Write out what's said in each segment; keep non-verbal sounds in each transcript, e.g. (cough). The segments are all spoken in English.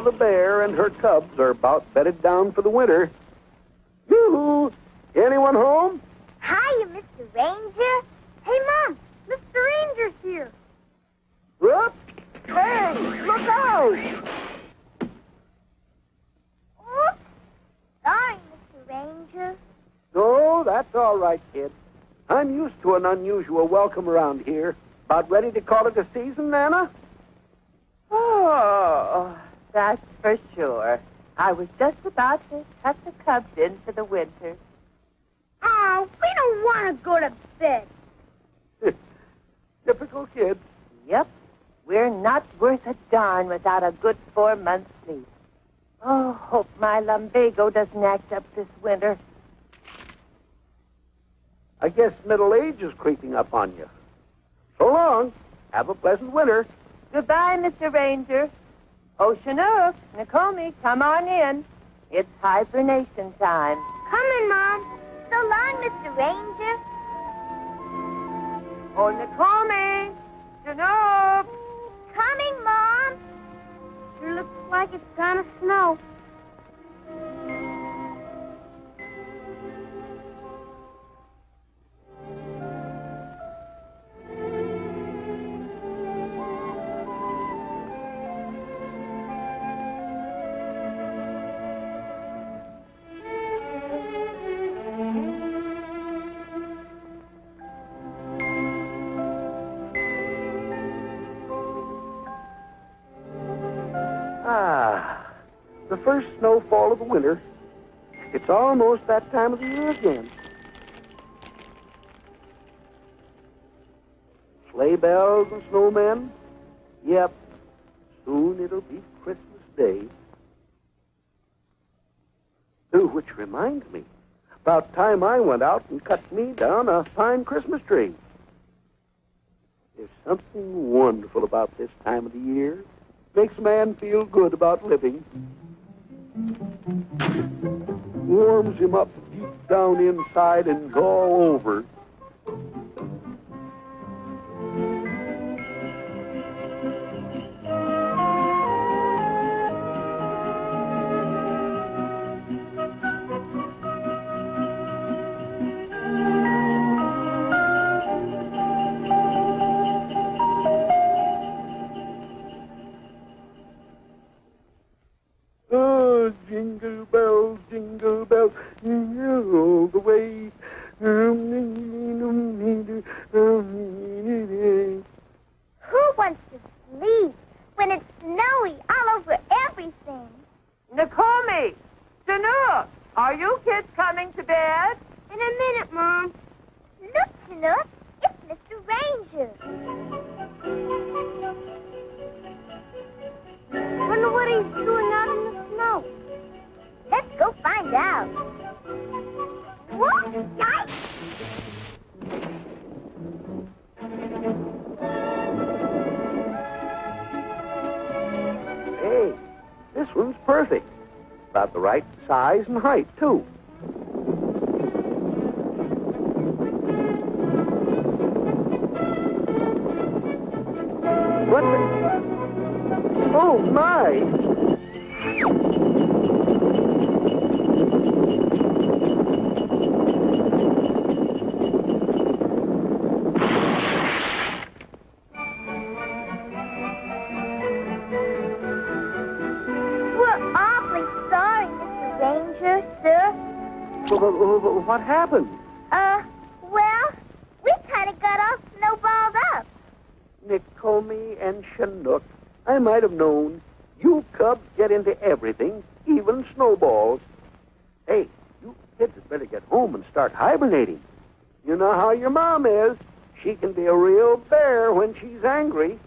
the bear and her cubs are about bedded down for the winter. Yoo-hoo! Anyone home? Hiya, Mr. Ranger. Hey, Mom, Mr. Ranger's here. Whoop! Hey, look out! Oops. Sorry, Mr. Ranger. Oh, that's all right, kid. I'm used to an unusual welcome around here. About ready to call it a season, Nana? Oh, that's for sure. I was just about to cut the cubs in for the winter. Oh, we don't want to go to bed. (laughs) Typical kid. Yep, we're not worth a darn without a good four months sleep. Oh, hope my lumbago doesn't act up this winter. I guess middle age is creeping up on you. So long. Have a pleasant winter. Goodbye, Mr. Ranger. Oh, Chinook, Nikomi, come on in. It's hibernation time. Coming, Mom. So long, Mr. Ranger. Oh, Nikomi, Chinook. Coming, Mom. Sure looks like it's gonna snow. Winter. It's almost that time of the year again. Sleigh bells and snowmen? Yep. Soon it'll be Christmas Day. Ooh, which reminds me. About time I went out and cut me down a fine Christmas tree. There's something wonderful about this time of the year. Makes a man feel good about living. Warms him up deep down inside and all over. The right size and height, too. Wh- wh- wh- What happened? Uh, well, we kind of got all snowballed up. Nikomi and Chinook. I might have known. You cubs get into everything, even snowballs. Hey, you kids had better get home and start hibernating. You know how your mom is. She can be a real bear when she's angry.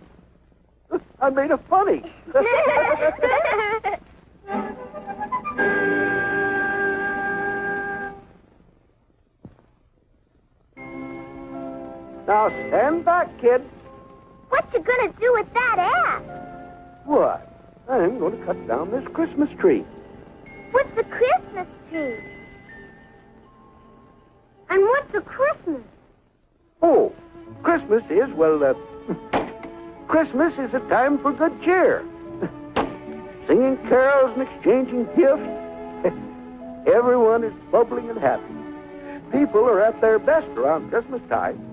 (laughs) I made it funny. (laughs) (laughs) now stand back, kid. what you gonna do with that axe? What? I'm going to cut down this Christmas tree. What's a Christmas tree? And what's a Christmas? Oh, Christmas is, well, uh, (laughs) Christmas is a time for good cheer. (laughs) Singing carols and exchanging gifts. (laughs) Everyone is bubbling and happy. People are at their best around Christmas time.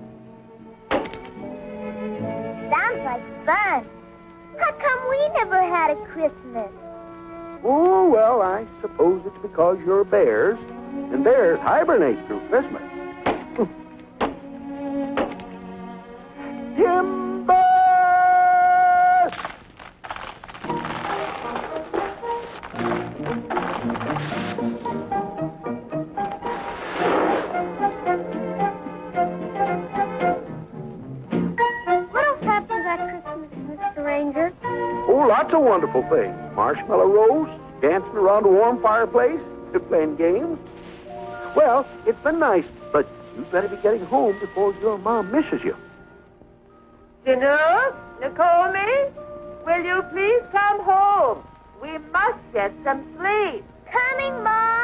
Sounds like fun. How come we never had a Christmas? Oh, well, I suppose it's because you're bears, and bears hibernate through Christmas. (laughs) Timber! Lots of wonderful things. Marshmallow roast, dancing around a warm fireplace, to playing games. Well, it's been nice, but you'd better be getting home before your mom misses you. Chinook? Nikomi? Will you please come home? We must get some sleep. Coming, Mom.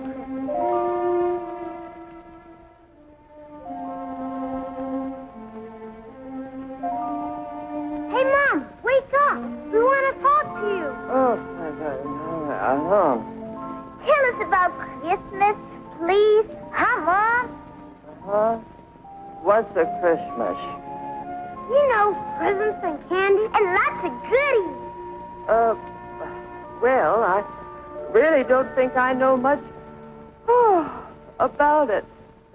Her. Hey, Mom, wake up. We want to talk to you. Oh, uh-huh. Tell us about Christmas, please. Huh, Mom? Uh-huh. What's a Christmas? You know, presents and candy and lots of goodies. Uh, well, I really don't think I know much it. (sighs)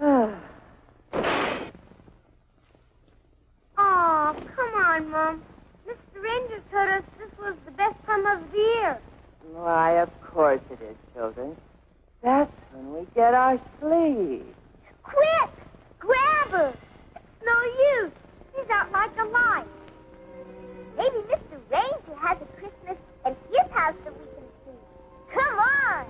Aw, come on, Mom. Mr. Ranger told us this was the best time of the year. Why, of course it is, children. That's when we get our sleep. Quick! Grab her! It's no use. She's out like a light. Maybe Mr. Ranger has a Christmas at his house that we can see. Come on!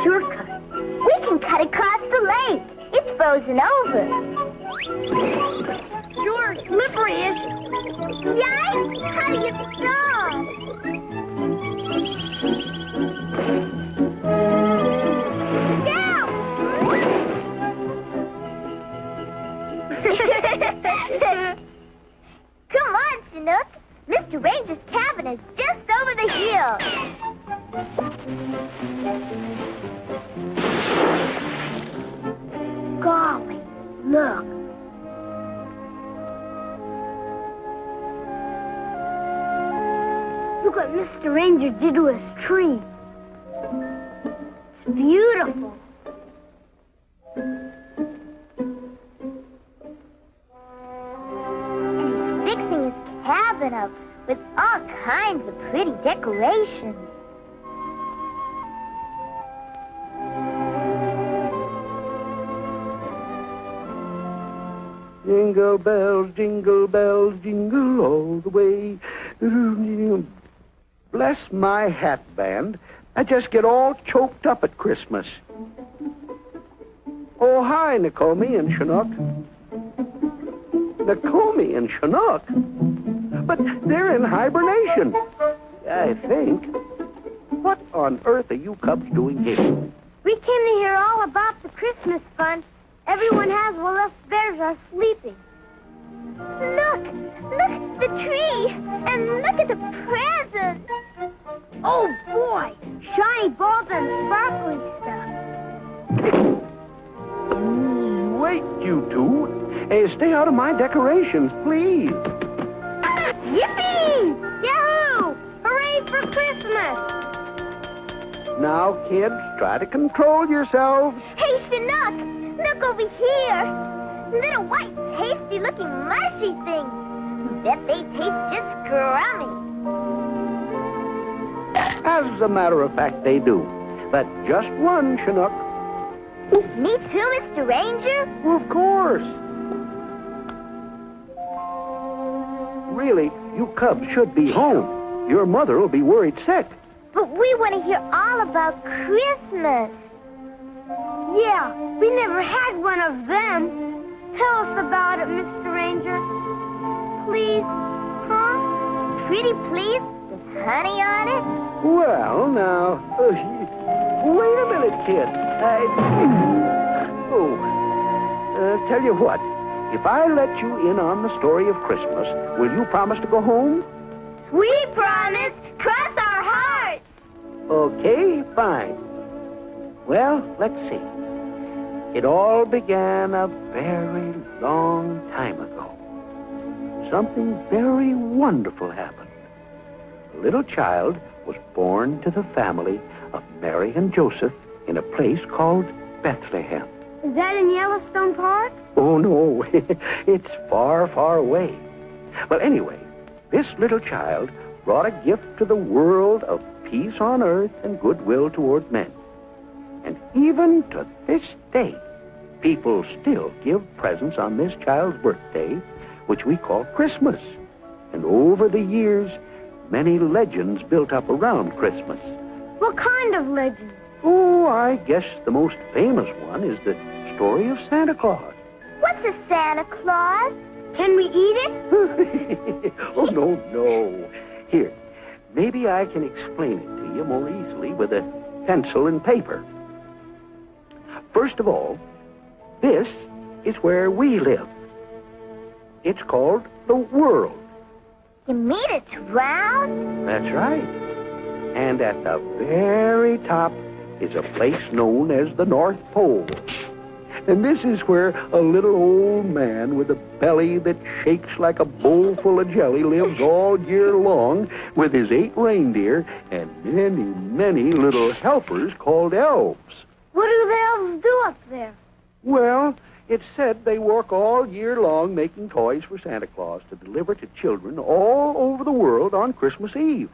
Let's take the shortcut. We can cut across the lake. It's frozen over. Sure, slippery is. Yikes! How do you stop? (laughs) Come on, Chinook. Mr. Ranger's cabin is just over the hill. Mr. Ranger did to his tree. It's beautiful. And he's fixing his cabin up with all kinds of pretty decorations. Jingle bells, jingle bells, jingle all the way. Bless my hat band. I just get all choked up at Christmas. Oh, hi, Nikomi and Chinook. Nikomi and Chinook? But they're in hibernation. I think. What on earth are you cubs doing here? We came to hear all about the Christmas fun everyone has while us bears are sleeping. Look! Look at the tree! And look at the presents! Oh, boy! Shiny balls and sparkly stuff. Wait, you two. Eh, stay out of my decorations, please. Yippee! Yahoo! Hooray for Christmas! Now, kids, try to control yourselves. Hey, Chinook! Look over here! Little white, tasty-looking mushy things. Bet they taste just scrummy. As a matter of fact, they do. But just one, Chinook. Me too, Mr. Ranger? Of course. Really, you cubs should be home. Your mother will be worried sick. But we want to hear all about Christmas. Yeah, we never had one of them. Tell us about it, Mr. Ranger. Please, huh? Pretty please, with honey on it? Well, now, uh, wait a minute, kid. I... (clears throat) Oh, uh, tell you what. If I let you in on the story of Christmas, will you promise to go home? We promise. Cross our hearts. Okay, fine. Well, let's see. It all began a very long time ago. Something very wonderful happened. A little child was born to the family of Mary and Joseph in a place called Bethlehem. Is that in Yellowstone Park? Oh, no, (laughs) it's far, far away. Well, anyway, this little child brought a gift to the world of peace on earth and goodwill toward men. And even to this day, people still give presents on this child's birthday, which we call Christmas. And over the years, many legends built up around Christmas. What kind of legend? Oh, I guess the most famous one is the story of Santa Claus. What's a Santa Claus? Can we eat it? (laughs) oh, no, no. Here, maybe I can explain it to you more easily with a pencil and paper. First of all, this is where we live. It's called the world. You mean it's round? That's right. And at the very top is a place known as the North Pole. And this is where a little old man with a belly that shakes like a bowl full of jelly lives all year long with his eight reindeer and many, many little helpers called elves. What do the elves do up there? Well, it's said they work all year long making toys for Santa Claus to deliver to children all over the world on Christmas Eve.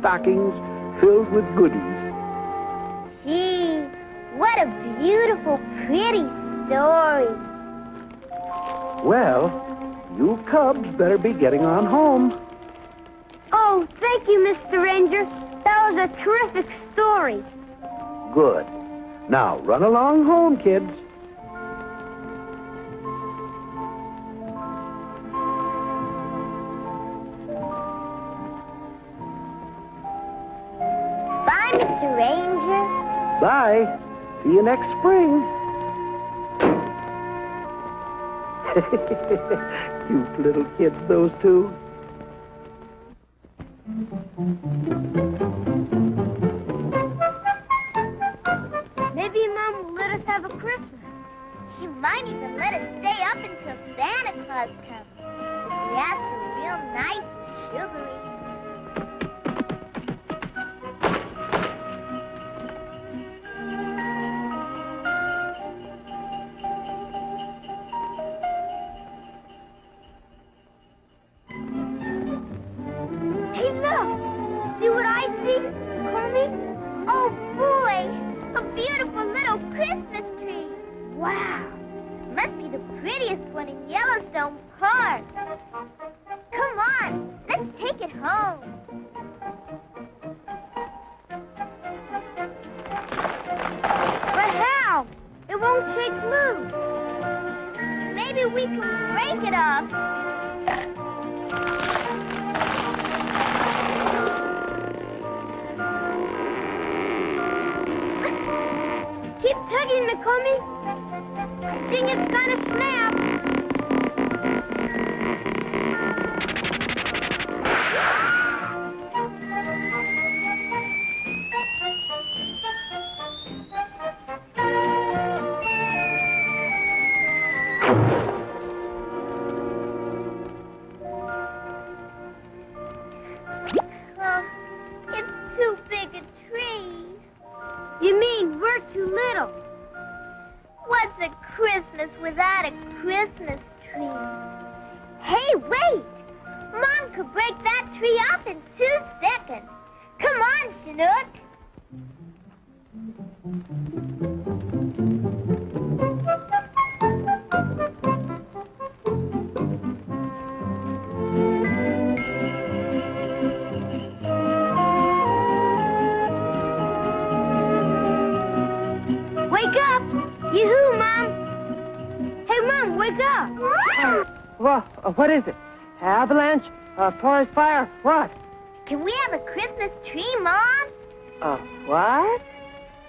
Stockings filled with goodies. Gee, what a beautiful, pretty story. Well, you cubs better be getting on home. Oh, thank you, Mr. Ranger. That was a terrific story. Good. Now, run along home, kids. Ranger. Bye. See you next spring. (laughs) Cute little kids, those two. It's gonna snap. What is it? Avalanche? Uh, forest fire? What? Can we have a Christmas tree, Mom? A what?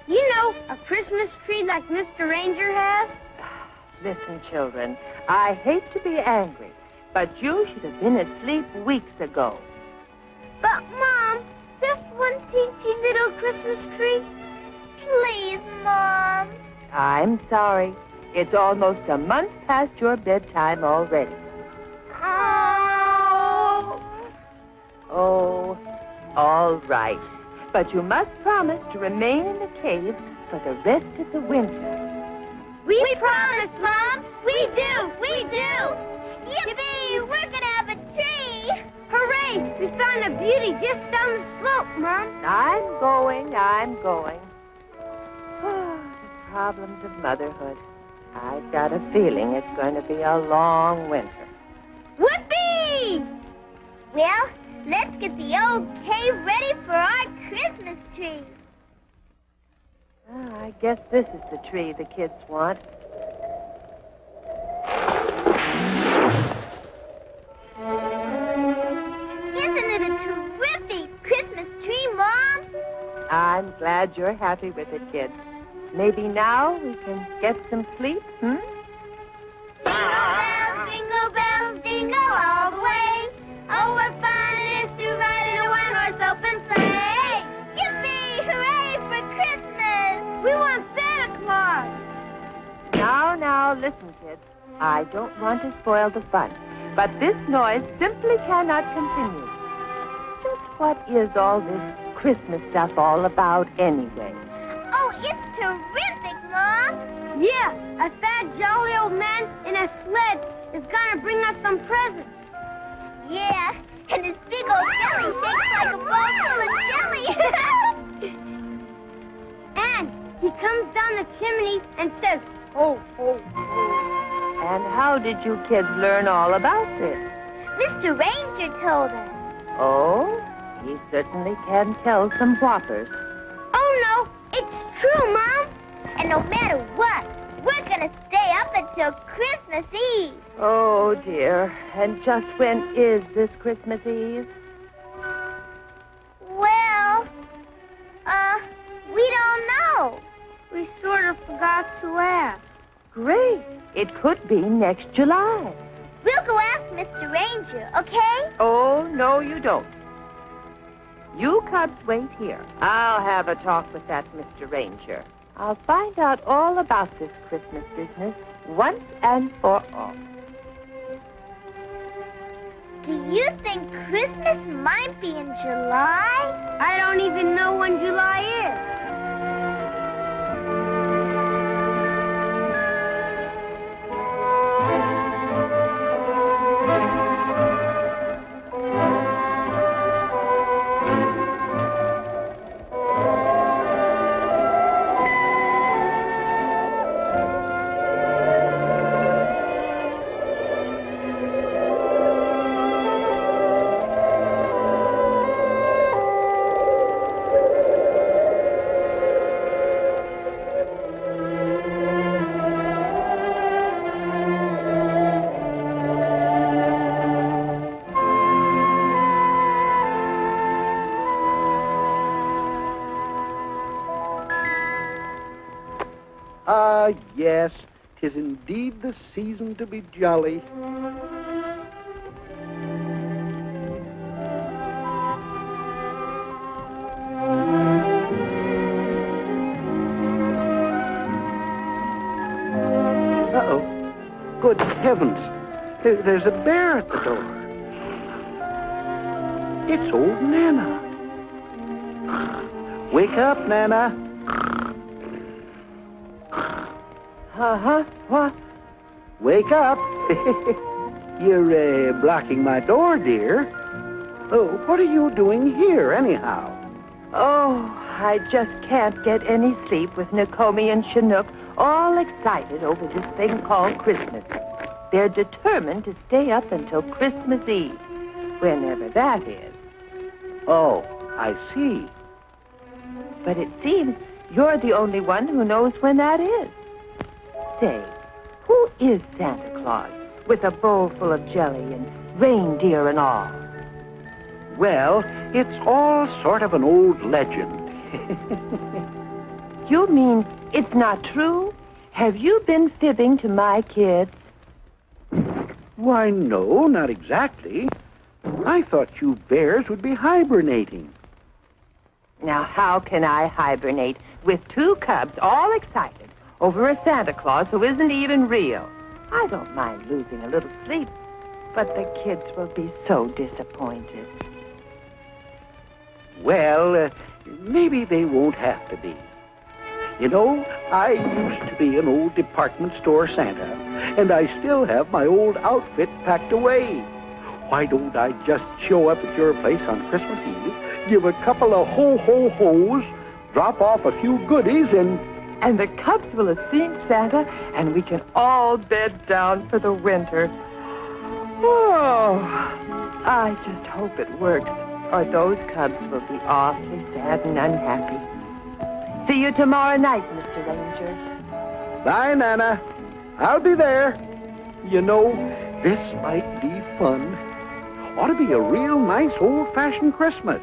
You know, a Christmas tree like Mr. Ranger has? (sighs) Listen, children, I hate to be angry, but you should have been asleep weeks ago. But, Mom, just one teensy little Christmas tree. Please, Mom. I'm sorry. It's almost a month past your bedtime already. Oh, all right. But you must promise to remain in the cave for the rest of the winter. We, promise, Mom. We do. We do. Yippee! We're gonna have a tree. Hooray! We found a beauty just down the slope, Mom. I'm going, I'm going. (sighs) Oh, the problems of motherhood. I've got a feeling it's going to be a long winter. Whoopee! Well, let's get the old cave ready for our Christmas tree. Ah, I guess this is the tree the kids want. Isn't it a terrific Christmas tree, Mom? I'm glad you're happy with it, kids. Maybe now we can get some sleep, hmm? Jingle bells, jingle bells, jingle all the way. Oh, We want Santa Claus. Now, now, listen, kids. I don't want to spoil the fun, but this noise simply cannot continue. Just what is all this Christmas stuff all about anyway? Oh, it's terrific, Mom. Yeah, a fat, jolly old man in a sled is gonna bring us some presents. Yeah, and his big old belly shakes like a bowl full of jelly. (laughs) he comes down the chimney and says, ho, ho, ho. And how did you kids learn all about this? Mr. Ranger told us. Oh, he certainly can tell some whoppers. Oh, no, it's true, Mom. And no matter what, we're gonna stay up until Christmas Eve. Oh, dear. And just when is this Christmas Eve? Well, uh, we don't know. We sort of forgot to ask. Great. It could be next July. We'll go ask Mr. Ranger, okay? Oh, no, you don't. You cubs wait here. I'll have a talk with that Mr. Ranger. I'll find out all about this Christmas business once and for all. Do you think Christmas might be in July? I don't even know when July is. Tis indeed the season to be jolly. Good heavens. There's a bear at the door. It's old Nana. Wake up, Nana. Uh-huh. What? Wake up. (laughs) You're uh, blocking my door, dear. Oh, what are you doing here, anyhow? Oh, I just can't get any sleep with Nikomi and Chinook all excited over this thing called Christmas. They're determined to stay up until Christmas Eve, whenever that is. Oh, I see. But it seems you're the only one who knows when that is. Say, who is Santa Claus with a bowl full of jelly and reindeer and all? Well, it's all sort of an old legend. (laughs) You mean it's not true? Have you been fibbing to my kids? (clears throat) Why, no, not exactly. I thought you bears would be hibernating. Now, how can I hibernate with two cubs all excited over a Santa Claus who isn't even real? I don't mind losing a little sleep, but the kids will be so disappointed. Well, uh, maybe they won't have to be. You know, I used to be an old department store Santa, and I still have my old outfit packed away. Why don't I just show up at your place on Christmas Eve, give a couple of ho-ho-hos, drop off a few goodies, and And the cubs will have seen Santa, and we can all bed down for the winter. Oh, I just hope it works, or those cubs will be awfully sad and unhappy. See you tomorrow night, Mr. Ranger. Bye, Nana. I'll be there. You know, this might be fun. Ought to be a real nice old-fashioned Christmas.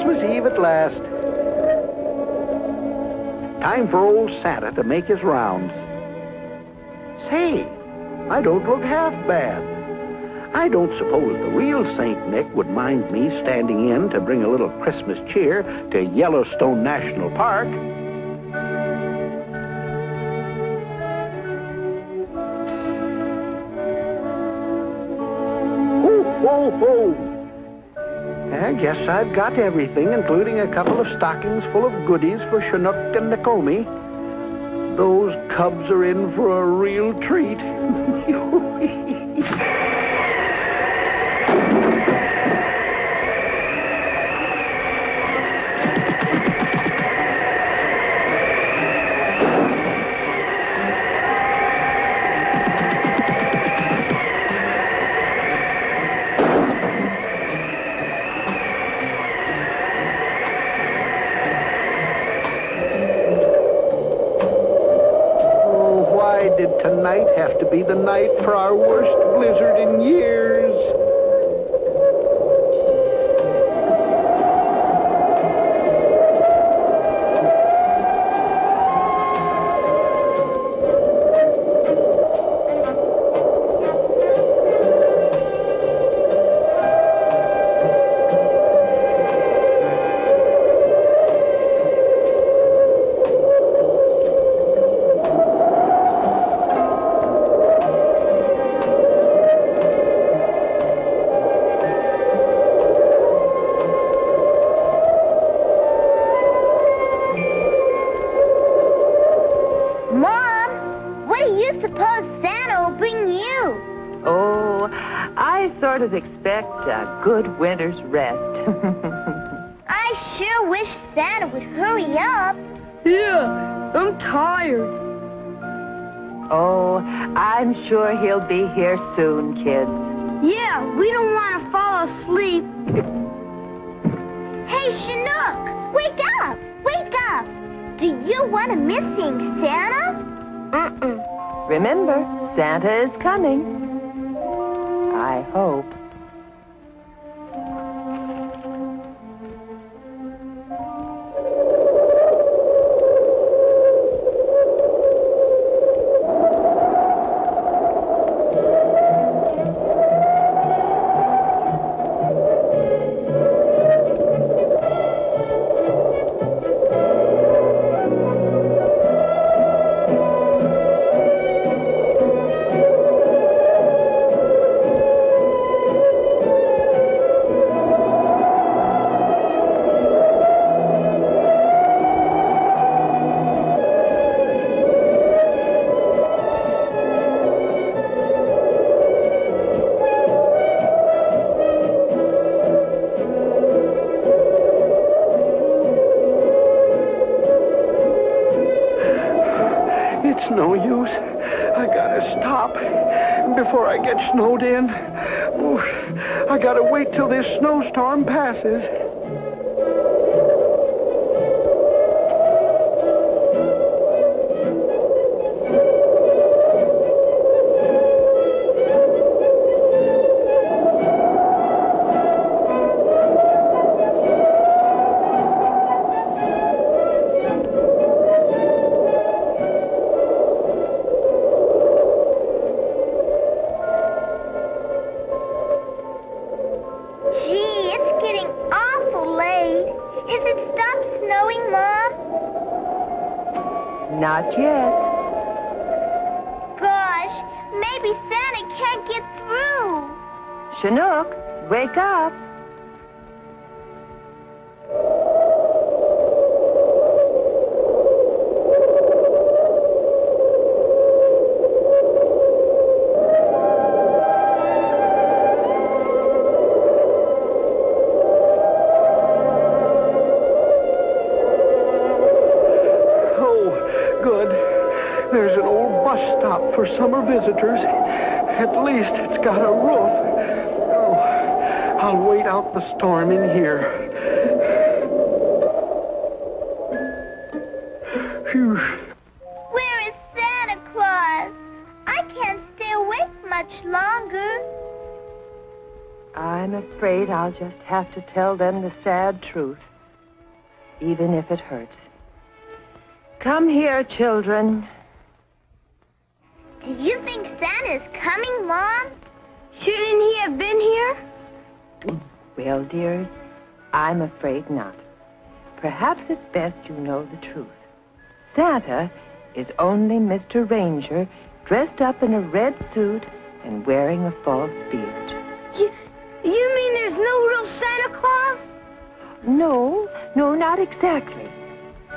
Christmas Eve at last. Time for old Santa to make his rounds. Say, I don't look half bad. I don't suppose the real St. Nick would mind me standing in to bring a little Christmas cheer to Yellowstone National Park. Guess I've got everything, including a couple of stockings full of goodies for Chinook and Nikomi. Those cubs are in for a real treat. (laughs) good winter's rest. (laughs) I sure wish Santa would hurry up. Yeah, I'm tired. oh, I'm sure he'll be here soon, kids. Yeah, we don't want to fall asleep. Hey, Chinook, wake up! Wake up! Do you want to miss seeing Santa? Mm-mm. Remember, Santa is coming. I hope. Till this snowstorm passes. Visitors. At least it's got a roof. Oh, I'll wait out the storm in here. Phew. Where is Santa Claus? I can't stay awake much longer. I'm afraid I'll just have to tell them the sad truth, even if it hurts. Come here, children. Well, dears, I'm afraid not. Perhaps it's best you know the truth. Santa is only Mr. Ranger dressed up in a red suit and wearing a false beard. You, you mean there's no real Santa Claus? No, no, not exactly.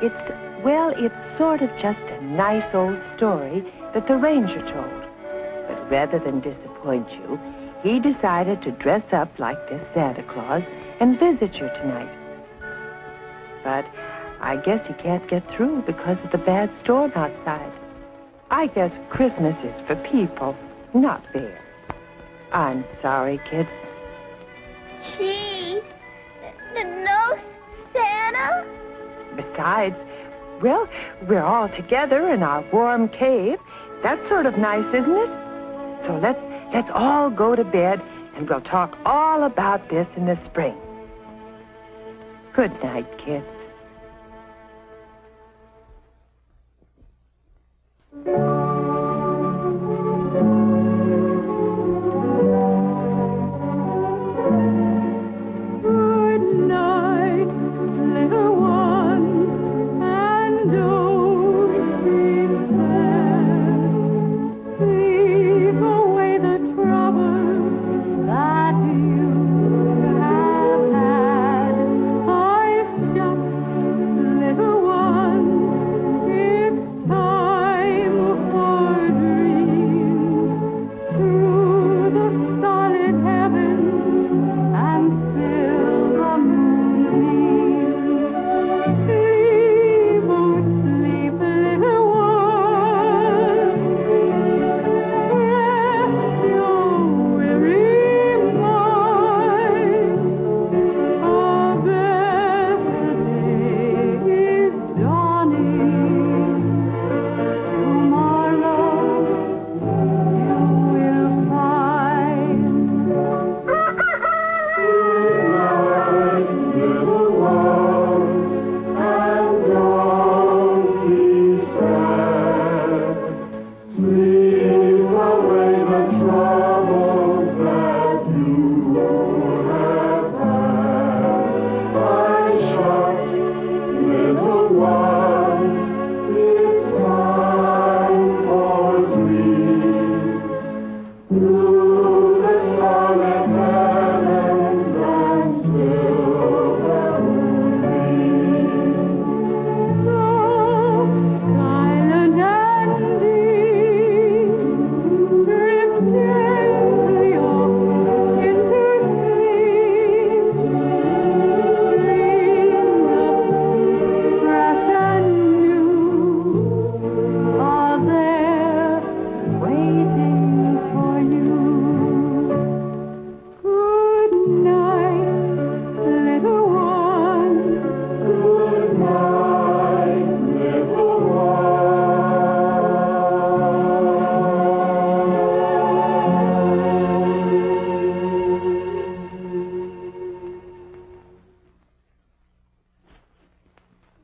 It's, well, it's sort of just a nice old story that the ranger told. But rather than disappoint you, he decided to dress up like this Santa Claus and visit you tonight. But I guess he can't get through because of the bad storm outside. I guess Christmas is for people, not bears. I'm sorry, kids. Gee, no Santa? Besides, well, we're all together in our warm cave. That's sort of nice, isn't it? So let's let's all go to bed and we'll talk all about this in the spring. Good night, kids.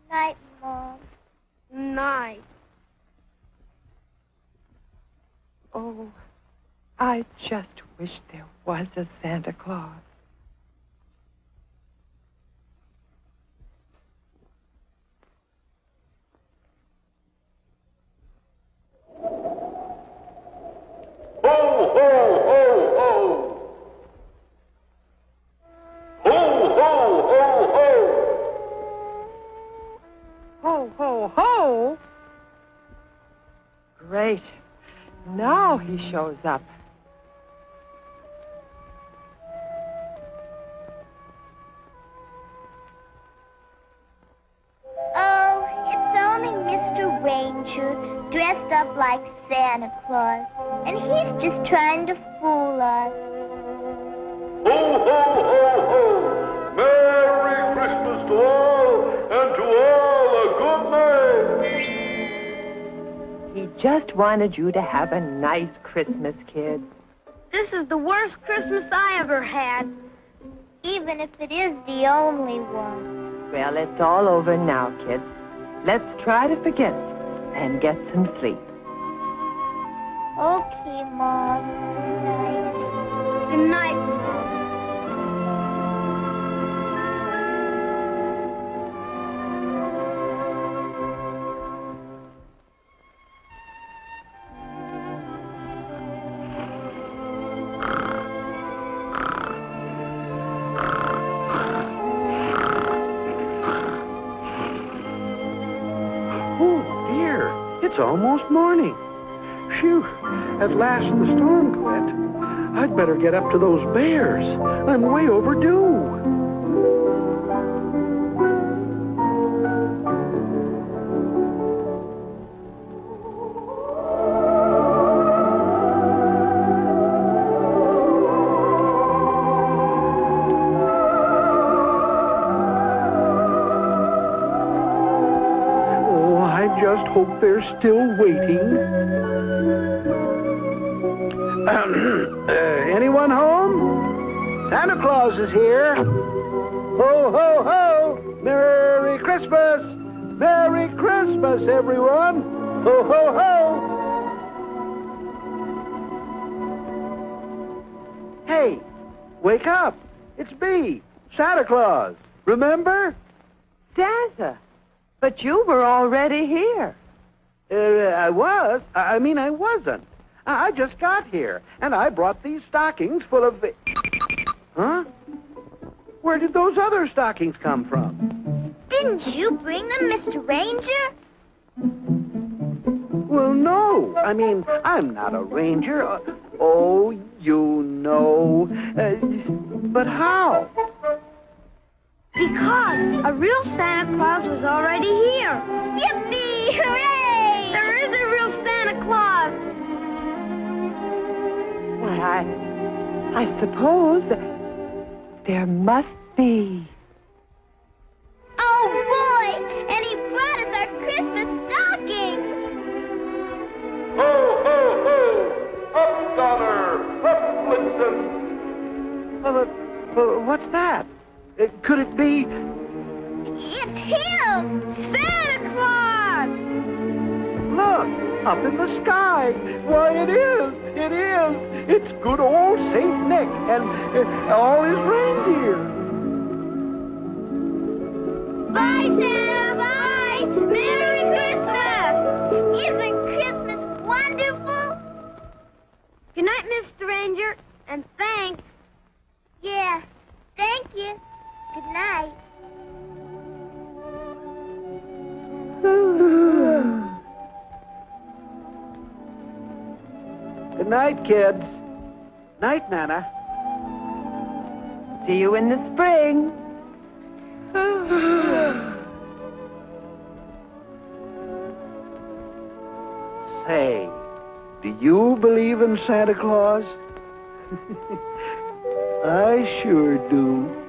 Night, Mom. Night. Oh, I just wish there was a Santa Claus. Great. Now he shows up. Oh, it's only Mr. Ranger dressed up like Santa Claus. And he's just trying to fool us. Ho, ho, ho, ho! Just wanted you to have a nice Christmas, kids. This is the worst Christmas I ever had. Even if it is the only one. Well, it's all over now, kids. let's try to forget it and get some sleep. Okay, Mom. Good night. Good night, Almost morning. Phew. At last the storm quit. I'd better get up to those bears. I'm way overdue. Hope they're still waiting. Ahem. (clears throat) uh, anyone home? Santa Claus is here. Ho, ho, ho! Merry Christmas! Merry Christmas, everyone! Ho, ho, ho! Hey, wake up! It's me, Santa Claus. Remember? Santa, but you were already here. Uh, I was. I mean, I wasn't. I I just got here, and I brought these stockings full of. Huh? Where did those other stockings come from? Didn't you bring them, Mr. Ranger? Well, no. I mean, I'm not a ranger. Uh, oh, you know. Uh, but how? Because a real Santa Claus was already here. Yippee! Hooray! Why, I, I suppose there must be. Oh, boy! And he brought us our Christmas stockings. Ho, ho, ho! Up, Donner! Up, Blitzen! Uh, uh, what's that? Uh, could it be? It's him! Santa Claus! Look, up in the sky. Why, it is. It is. It's good old Saint Nick and uh, all his reindeer. Bye, Santa! Bye! Merry Christmas! Isn't Christmas wonderful? Good night, Mr. Ranger, and thanks. Yeah, thank you. Good night. (laughs) Good night, kids. Night, Nana. See you in the spring. (sighs) Say, do you believe in Santa Claus? (laughs) I sure do.